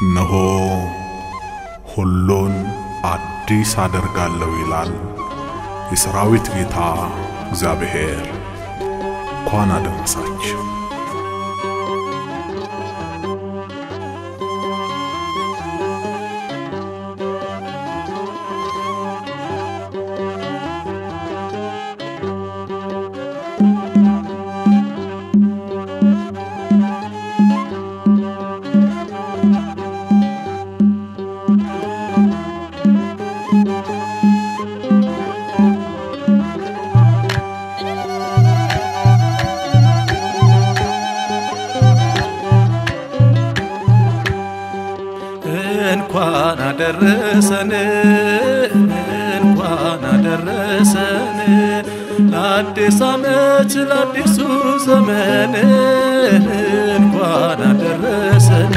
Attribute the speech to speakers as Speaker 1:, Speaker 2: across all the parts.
Speaker 1: እነሆ ሁሉን አዲስ አደርጋለሁ ይላል የሰራዊት ጌታ እግዚአብሔር። እንኳን አደረሳችሁ።
Speaker 2: አደረሰን እንኳን አደረሰን። ለአዲስ ዓመት ለአዲሱ ዘመን እንኳን አደረሰን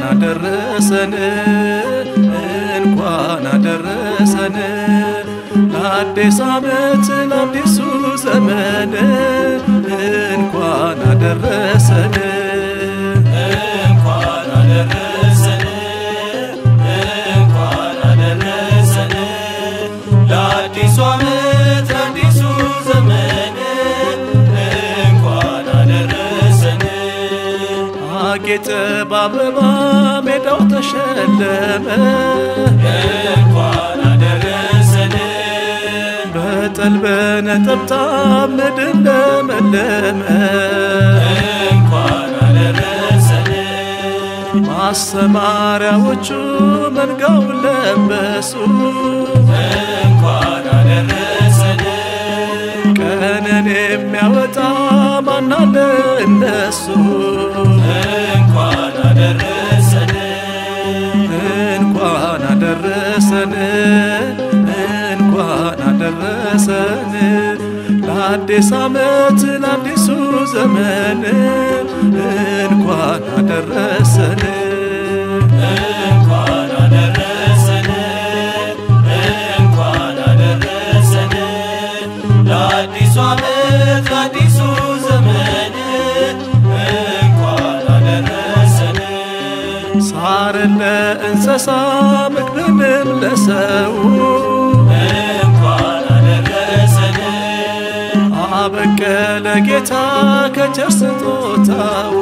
Speaker 2: እንኳን አደረሰን እንኳን አደረሰን። ለአዲስ ዓመት ለአዲሱ ዘመን እንኳን አደረሰን አጌጠ በአበባ ሜዳው ተሸለመ። እንኳን አደረሰን። በጠል በነጠብጣብ ምድር ለመለመ። እንኳን አደረሰን። ማሰማሪያዎቹ መንጋውን ለበሱ። እንኳን አደረሰን። ቀንን የሚያወጣ ማናለ እነሱ ለአዲስ ዓመት ለአዲሱ ዘመን እንኳን አደረሰን። እንኳን አደረሰን እንኳን አደረሰን። ለአዲሱ ዓመት ለአዲሱ ዘመን እንኳን አደረሰን። ሳርን ለእንስሳ ምግብንም ለሰው አበቀለ ጌታ ከቸር ስጦታው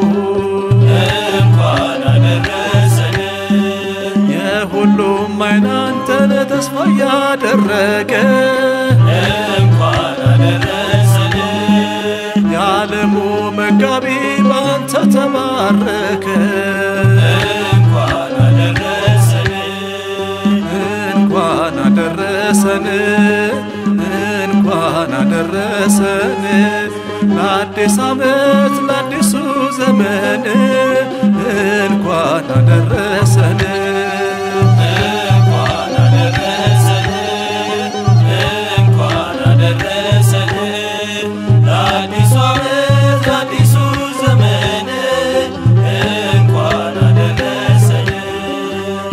Speaker 2: እንኳን አደረሰን። የሁሉም አይን አንተን ተስፋ ያደረገ እንኳን አደረሰን። የዓለሙ መጋቢ በአንተ ተባረከ ለአዲስ ዓመት ለአዲሱ ዘመን እንኳን አደረሰን።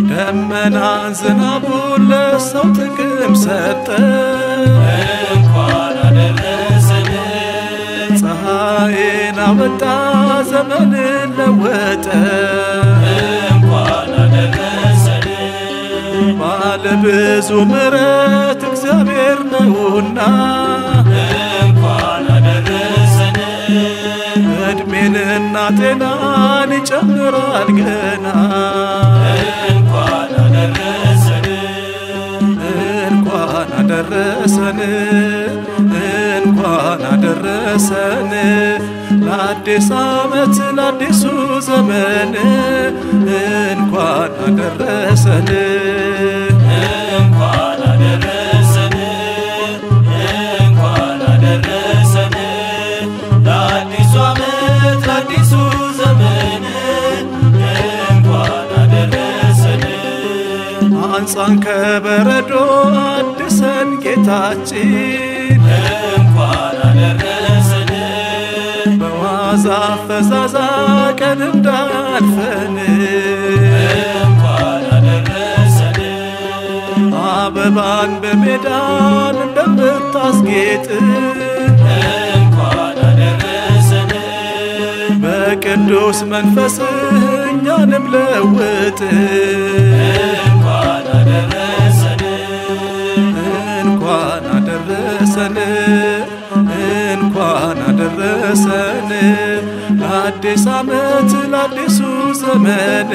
Speaker 2: ደመናን ዝናቡን ለሰው ጥቅም ሰጠ አወጣ ዘመንን ለወጠ። እንኳን አደረሰን። ባለ ብዙ ምሕረት እግዚአብሔር ነውና። እንኳን አደረሰን። እድሜንና ጤናን ይጨምራል ገና። እንኳን አደረሰን። እንኳን አደረሰን። እንኳን አደረሰን ለአዲስ ዓመት ለአዲሱ ዘመን እንኳን አደረሰን። እንኳን አደረሰን። እንኳን አደረሰን። ለአዲሱ ዓመት ለአዲሱ ዘመን እንኳን አደረሰን። አንጻን ከበረዶ አድሰን ጌታችን እንኳን አደረሰን በዛፍ ፈዛዛ ቀን እንዳልፈን
Speaker 3: እንኳን አደረሰን።
Speaker 2: አበባን በሜዳን እንደምታስጌጥ
Speaker 3: እንኳን አደረሰን።
Speaker 2: በቅዱስ መንፈስህ እኛንም ለውጥ ለአዲስ ዓመት ለአዲሱ ዘመን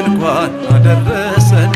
Speaker 2: እንኳን አደረሰን